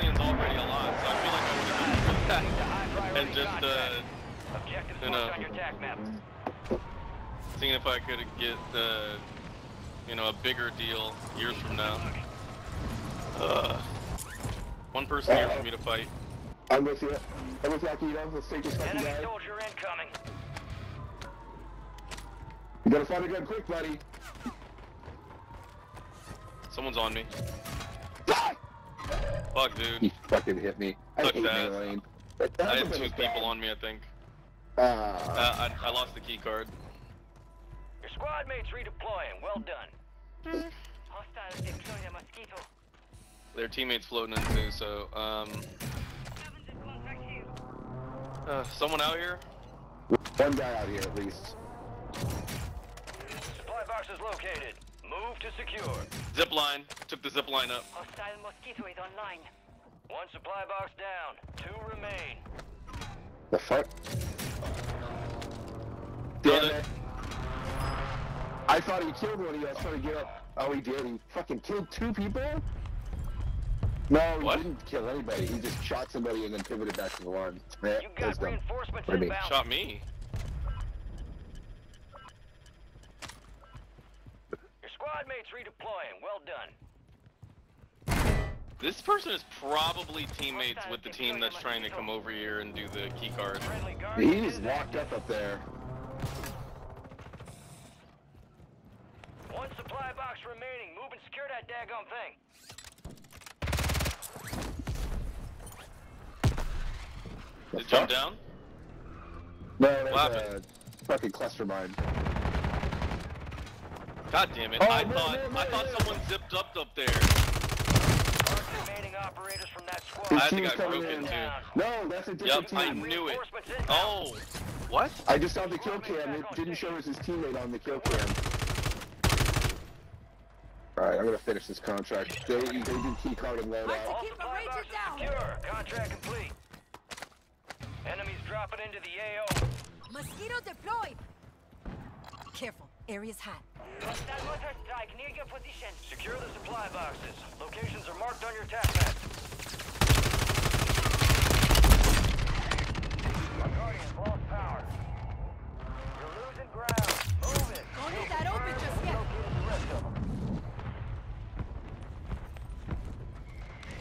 civilians already a lot, so I feel like I would have and just, uh, Objectives you know. on your attack map. seeing if I could get, uh, you know, a bigger deal years from now. Uh, one person here for me to fight. I'm with you. I'm with Yakito. Let's take this fucking Enemy guy. soldier incoming. You gotta find a gun quick, buddy. Someone's on me. Die! Fuck, dude. He fucking hit me. I Fuck hate that. melee. That, that I had wasn't two people bad. on me, I think. Uh, Uh, I, I lost the key card. Your squad mates redeploying. Well done. Hostiles deploy the mosquito. Their teammates floating in too, so, um, Scavenger contract here. uh, someone out here? one guy out here at least. Supply box is located. Move to secure. Zip line. Took the zip line up. Hostile mosquito is online. One supply box down. Two remain. The fuck? Killed Damn it. it. I thought he killed one of you. I was trying to get up. Oh, he did. He fucking killed two people? No, he What? didn't kill anybody. He just shot somebody and then pivoted back to the one. Yeah, You got reinforcements What do you mean? inbound. Shot me. Your squad mates redeploying. Well done. This person is probably teammates with the team that's trying to come over here and do the key card. Friendly. He is locked up up there. One supply box remaining. Move and secure that daggone thing. The Did jump down? No, What that's a fucking cluster mine. God damn it. Oh, I no, thought no, no, I thought someone zipped up up there. Mark remaining operators from that squad. I think I broke in. into. No, that's a different Yep, I team. knew it. Oh, what? I just saw the kill cam. It didn't show us his teammate on the kill cam. Alright, I'm gonna finish this contract. They, they do key card and loadout. All Keep the supply down. secure. Contract complete. Enemies dropping into the AO. Mosquito deployed! Careful, area's hot. Hostile mortar strike near your position. Secure the supply boxes. Locations are marked on your task map. Our Guardians lost power. You're losing ground. Move it. Don't leave that open just yet. The rest of them.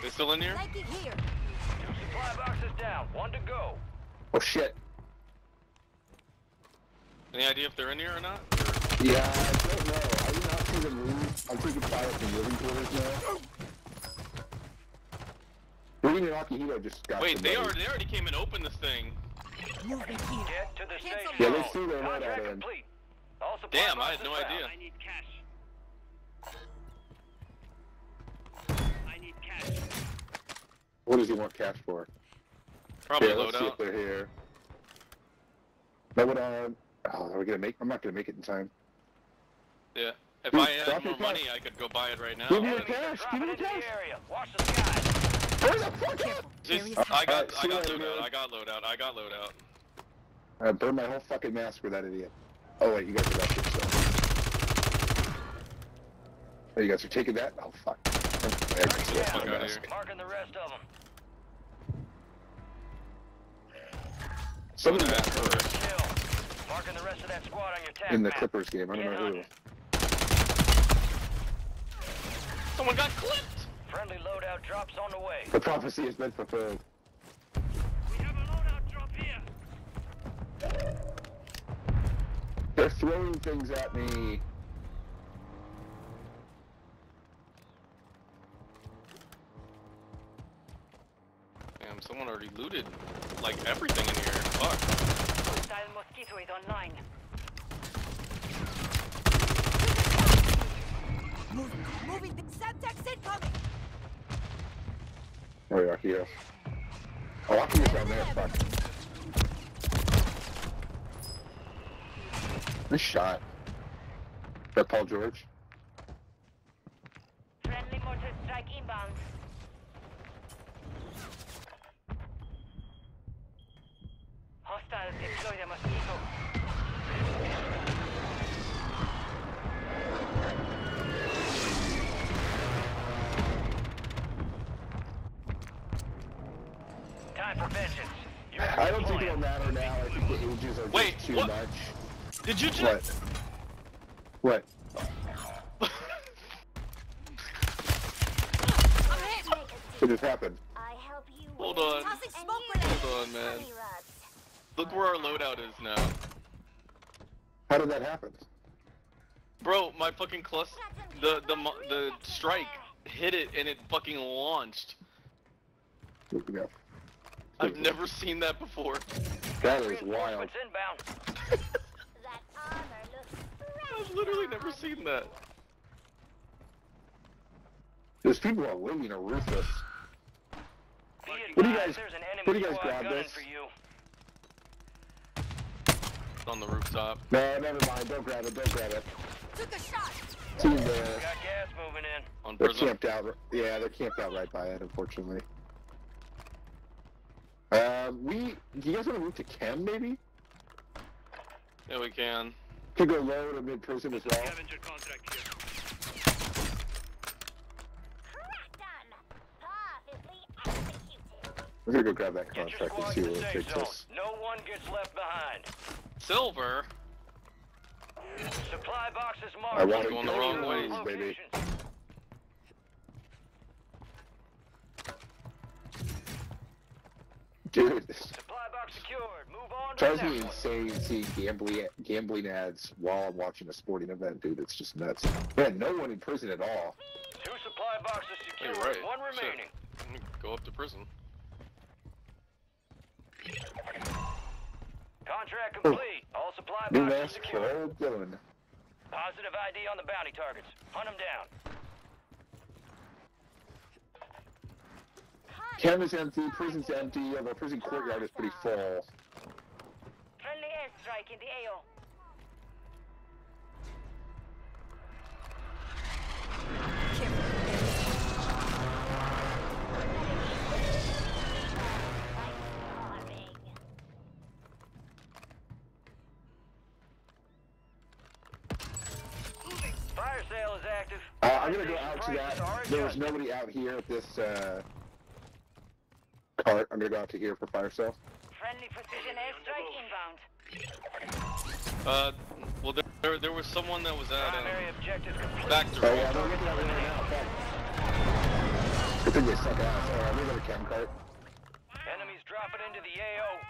They still in here? Lighting here. Two supply boxes down. One to go. Oh shit. Any idea if they're in here or not? Yeah, I don't know. I did not see them move. I'm freaking quiet in living quarters now. Reading and Akihito just got Wait, they somebody. already they already came and opened this thing. Movement here. Get to the Cancel station. Yeah, let's see their loadout Contract in. complete. All Damn, I had no found. idea. I need cash. I need cash. What does he want cash for? Probably yeah, let's see loadout. if they're here. No one on. Oh, are we gonna make? I'm not gonna make it in time. Yeah. If Dude, I had drop more money. I could go buy it right now. Give me your Enemies are cash. Give me your into the cash. area. Watch the sky! Hurry the fuck up! Careful, Just- I got Alright, I see got you later, loadout. I got loadout. I got loadout. I burned my whole fucking mask for that idiot. Oh wait, you guys are that shit stuff. Oh, you guys are taking that? Oh fuck. I just Yeah. lost my Fuck outta mask. here. Marking the rest of them. Somebody Someone got hurt. Marking the rest of that squad on your task in the. Clippers game. I don't know who. It. Someone got clipped. Friendly loadout drops on the way. The prophecy has been fulfilled. We have a loadout drop here. They're throwing things at me. Damn, someone already looted like everything in here. Fuck. Hostile mosquito is online. Moving, moving. Semtex incoming! Oh yeah, here. Oh, Aki's down there. Fuck. Nice shot. Is that Paul George? Friendly mortar strike inbound. Hostiles deploy the mosquito. Think the ages are just Wait, too what? much. Did you just? What? What? I'm hit. What just happened? I help you Hold on. Tossing And smoke you grenade. Hold on, man. Look where our loadout is now. How did that happen? Bro, my fucking cluster, the the the strike hit it and it fucking launched. Here we go. I've never seen that before. That is wild. Reinforcements inbound. That armor looks I've literally never seen that. There's people are living are ruthless. Be What do you guys- There's what do you guys squad grab this? It's on the rooftop. No, never mind. Don't grab it. Don't grab it. Took a shot. Team We there. got gas moving in. On They're prison. camped out. Yeah, they're camped out right by it, unfortunately. Um, we. Do you guys want to move to Chem, maybe? Yeah, we can. Could go low to mid prison as well. Scavenger contract here. cracked on. Perfectly executed. We're gonna go grab that contract and see to where it safe takes zone. us. No one gets left behind. Silver. Supply boxes I want to Going go the wrong to way. those, baby. Locations. Dude, Supply box secured. Move on to drives the me next one. insane seeing gambling gambling ads while I'm watching a sporting event, dude. It's just nuts. Man, no one in prison at all. Two supply boxes Hey, secured. right. One remaining. Let me go up to prison. Contract oh. complete. All supply New boxes mask for secured. old Dylan. Positive ID on the bounty targets. Hunt them down. Chem is empty, prison's empty, although prison courtyard is pretty full. Friendly airstrike in the AO. Careful. Area's hot. Boring. Fire sale is active. Uh, I'm gonna go out to that. There was nobody out here at this uh, cart. I'm gonna go out to here for fire sale. Friendly precision airstrike inbound. Uh, well, there, there, there was someone that was at Primary um, objective complete. factory. Oh yeah, they're looking at me right now. Fuck. Good thing they suck ass. Alright, I'm gonna go chem cart. Enemies dropping into the AO.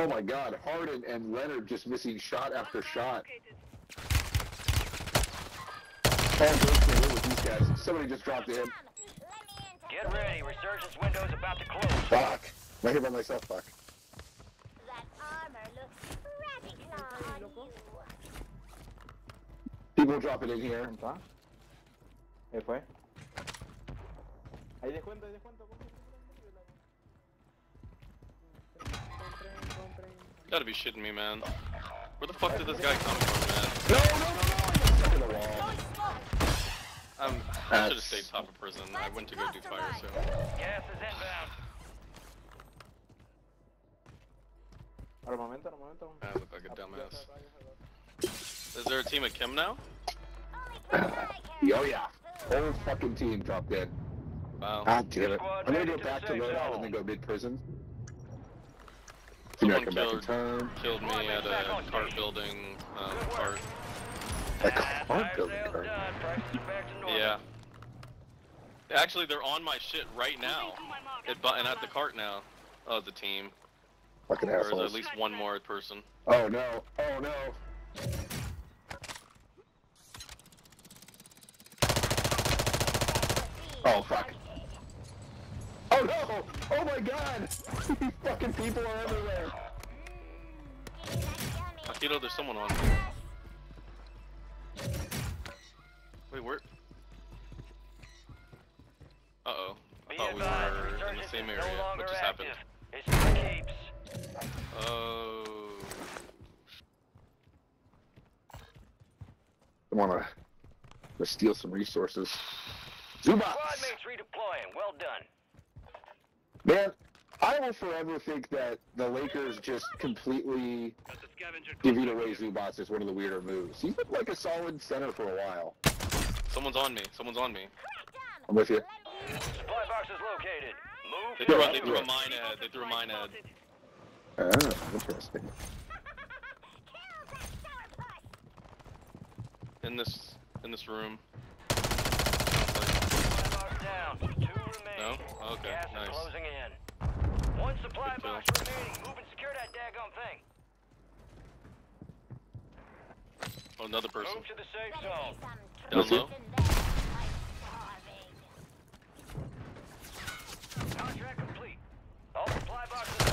Oh my god, Harden and Leonard just missing shot after shot. Paul with these guys? Somebody just dropped in. Let me into Get ready. Resurgence window's about to close. Fuck. I'm here by myself, fuck. that armor looks radical on you. People dropping in here. ¿Cuánto? ¿Qué fue? Hay descuento, hay descuento. Gotta be shitting me, man. Where the fuck did this guy come from, man? No, no, no, no! I got stuck in the wall. Throwing smoke. Um, I should have stayed top of prison. I went to go do fire, so. Gas is inbound. Armamento, armamento. I look like a dumbass. Is there a team at Kim now? Only place I Oh yeah. Whole fucking team dropped dead. Wow. God damn it. I'm gonna go back to safe loadout and then go mid prison. Maybe I Someone come back in killed, time. killed me at a cart building um, cart. A Ah, car building cart. done. Prices are back to normal. Yeah. Actually, they're on my shit right now. It, bu- and at the cart now. Oh, the team. Fucking Or is there assholes. at least one more person? Oh no. Oh no. Oh fuck. Oh no! Oh my god! These fucking people are everywhere. Akito, there's someone on. Wait, where? Uh oh. I thought we were in the same area. What just happened? active. It's the capes. Oh. I wanna, to steal some resources. Zubac! Squad mates redeploying. Well done. Man, I will forever think that the Lakers just completely giving away Zubac is one of the weirder moves. He's been like a solid center for a while. Someone's on me. Someone's on me. I'm with you. Supply box is located. They Move threw, to a, they threw a mine ad. They threw a mine ad. Oh, interesting. Kill that sourpuss! In this, in this room. Supply box down. Two remain. No? Okay, Gas nice. closing in. One supply Good kill. box remaining. Move and secure that daggone thing. Oh, another person. Move to the safe zone. Down low? in there. I'm starving. Contract complete. All supply boxes.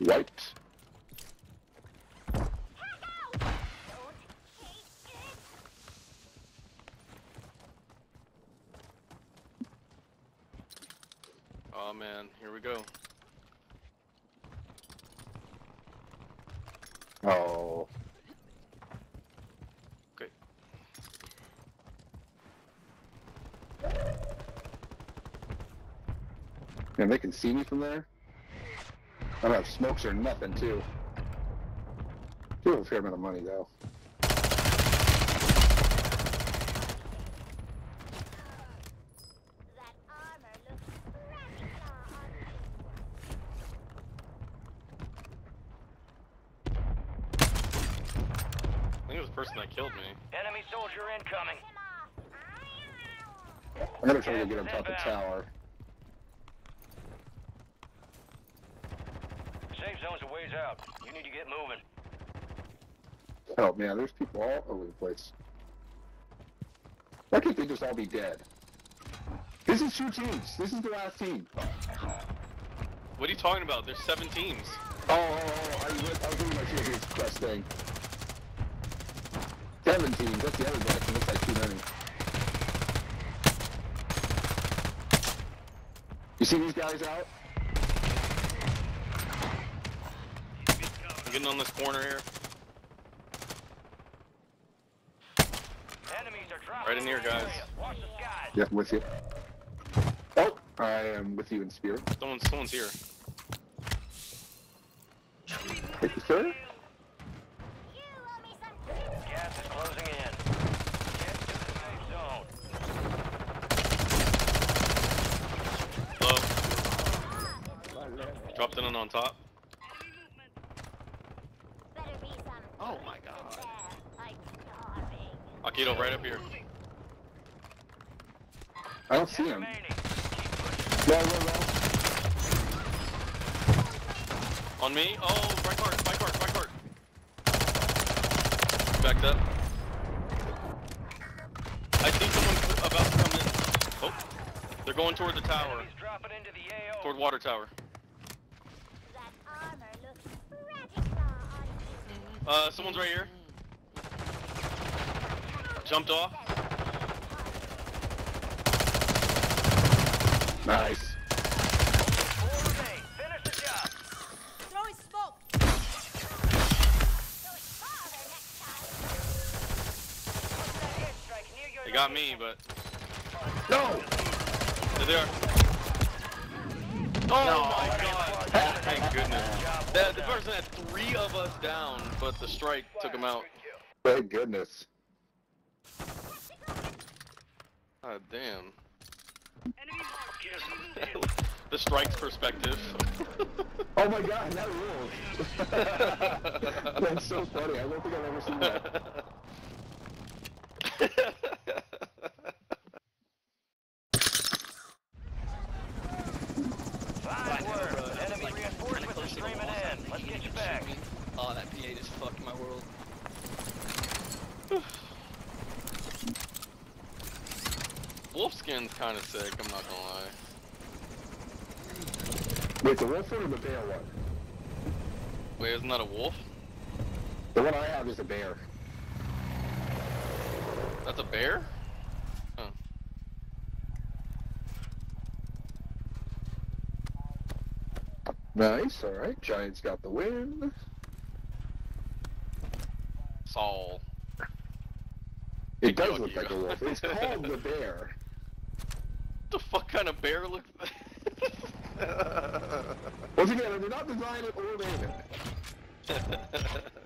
Wiped. Oh man, here we go. Oh. Okay. Man, they can see me from there. I don't have smokes or nothing, too. Do have a fair amount of money, though. That armor looks ratty on you. I think it was the person that killed me. Enemy soldier incoming. I'm gonna try to get on top of the tower. Safe zone's a ways out. You need to get moving. Oh man, there's people all over the place. Why can't they just all be dead? This is two teams. This is the last team. What are you talking about? There's seven teams. Oh, oh, oh, oh I, was- I was doing my Champions Quest thing. Seven teams. That's the other direction. Looks like too many. You see these guys out? I'm getting on this corner here. Enemies are dropping. Right in here, guys. area. Watch the skies. Yeah, with you. Oh, I am with you in spirit. Someone's, someone's here. Thank you, sir. You owe me some Gas is closing in. Get to the safe zone. Low. Dropped in on top. better be some Oh my truth god. in there. I'm starving. Akito, right up here. I don't see him. remaining. Keep pushing. No, no, no. On me? Oh, right cart, right cart, right cart. Backed up. I see someone about to come in. Oh, they're going toward the tower, Enemies dropping into the AO. toward water tower. That armor looks on you. Uh, someone's right here. Jumped off. Nice. Four remain. Finish the job. Throwing smoke. That airstrike near your They got me, but No! there they are. Oh my god! Thank goodness. That, the person had three of us down, but the strike took him out. Thank goodness. God damn. the strike's perspective. Oh my god, that rules. That's so funny. I don't think I've ever seen that. Fine work. Enemy reinforcements are streaming in. Let's get you back. Oh, that P8 just fucked my world. Wolfskin's kind of sick, I'm not gonna lie. Wait, the wolf one or the bear one? Wait, isn't that a wolf? The one I have is a bear. That's a bear? Nice, alright. Giants got the win. Saul. It Big does look you. like a wolf. It's called the bear. Fuck kind of bear looks Once again, I did not design it or name it.